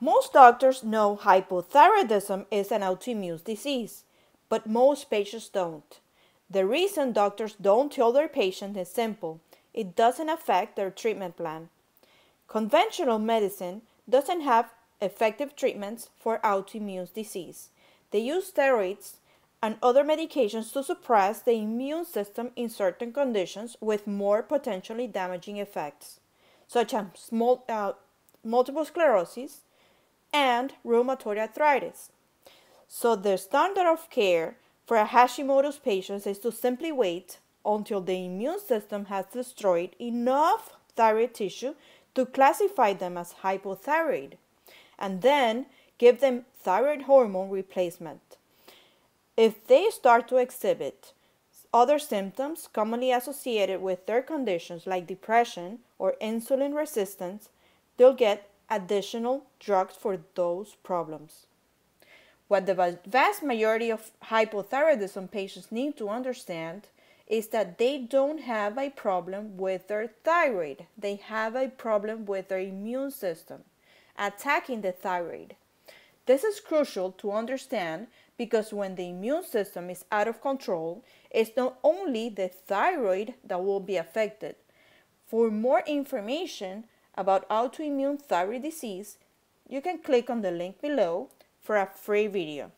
Most doctors know hypothyroidism is an autoimmune disease, but most patients don't. The reason doctors don't tell their patients is simple it doesn't affect their treatment plan. Conventional medicine doesn't have effective treatments for autoimmune disease. They use steroids and other medications to suppress the immune system in certain conditions with more potentially damaging effects, such as uh, multiple sclerosis and rheumatoid arthritis. So, the standard of care for a Hashimoto's patients is to simply wait until the immune system has destroyed enough thyroid tissue to classify them as hypothyroid, and then give them thyroid hormone replacement. If they start to exhibit other symptoms commonly associated with their conditions like depression or insulin resistance, they'll get additional drugs for those problems. What the vast majority of hypothyroidism patients need to understand is that they don't have a problem with their thyroid, they have a problem with their immune system attacking the thyroid. This is crucial to understand because when the immune system is out of control, it's not only the thyroid that will be affected. For more information about autoimmune thyroid disease, you can click on the link below for a free video.